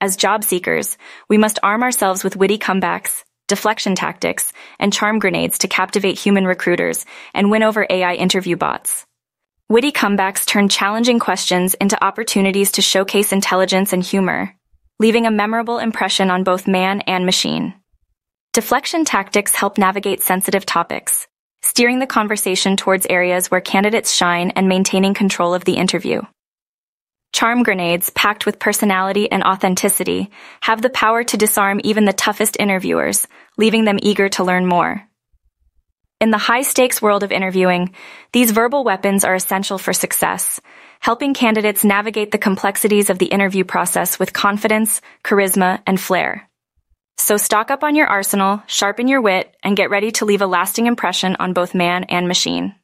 As job seekers, we must arm ourselves with witty comebacks, deflection tactics, and charm grenades to captivate human recruiters and win over AI interview bots. Witty comebacks turn challenging questions into opportunities to showcase intelligence and humor, leaving a memorable impression on both man and machine. Deflection tactics help navigate sensitive topics, steering the conversation towards areas where candidates shine and maintaining control of the interview. Charm grenades, packed with personality and authenticity, have the power to disarm even the toughest interviewers, leaving them eager to learn more. In the high stakes world of interviewing, these verbal weapons are essential for success, helping candidates navigate the complexities of the interview process with confidence, charisma, and flair. So stock up on your arsenal, sharpen your wit, and get ready to leave a lasting impression on both man and machine.